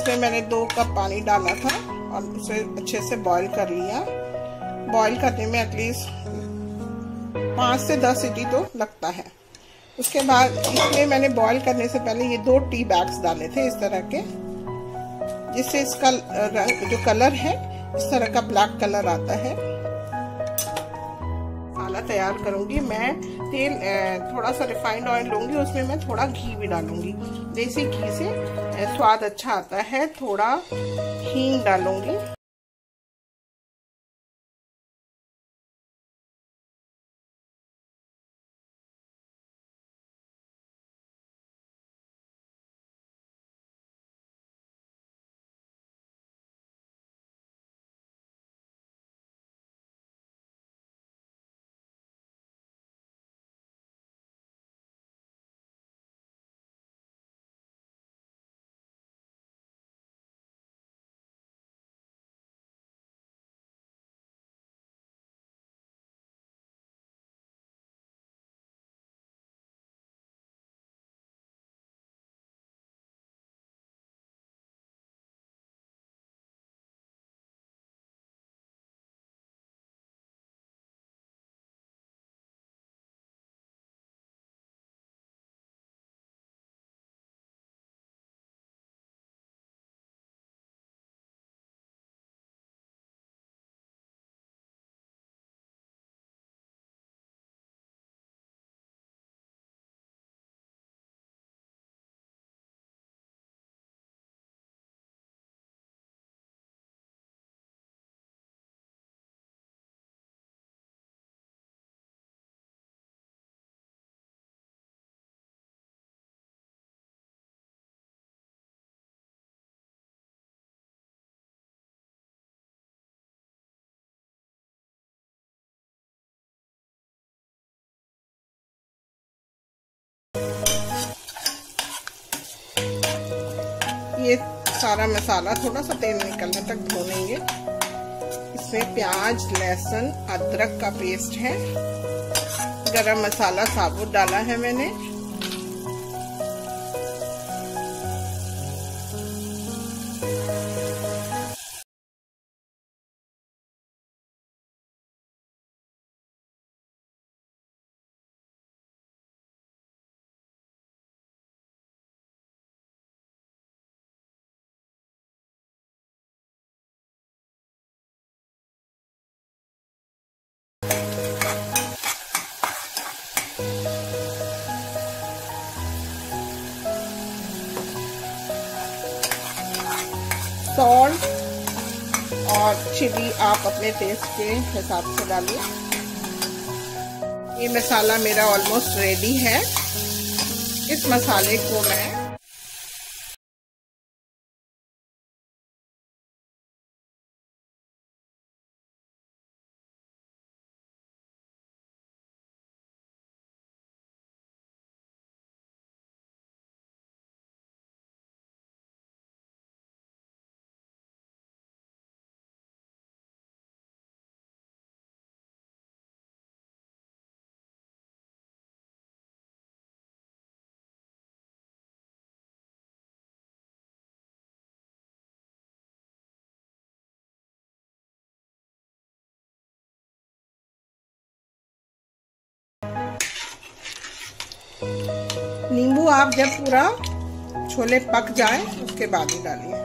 इसमें मैंने दो कप पानी डाला था और उसे अच्छे से बॉईल कर लिया। बॉईल करने में एटलीस्ट पाँच से दस सीटी तो लगता है। उसके बाद इसमें मैंने बॉईल करने से पहले ये दो टी बैग्स डाले थे इस तरह के, जिससे इसका जो कलर है, इस तरह का ब्लैक कलर आता है। मसाला तैयार करूँगी। मैं तेल थोड़ा सा रिफाइंड ऑयल लूँगी, उसमें मैं थोड़ा घी भी डालूँगी। देसी घी से स्वाद अच्छा आता है, थोड़ा हींग डालूँगी। ये सारा मसाला थोड़ा सा तेल निकलने तक धो लेंगे इसमें प्याज, लहसुन, अदरक का पेस्ट है। गरम मसाला साबुत डाला है मैंने। सॉल्ट और चिली आप अपने टेस्ट के हिसाब से डालिए। ये मसाला मेरा ऑलमोस्ट रेडी है। इस मसाले को मैं नींबू आप जब पूरा छोले पक जाए उसके बाद ही डालिए।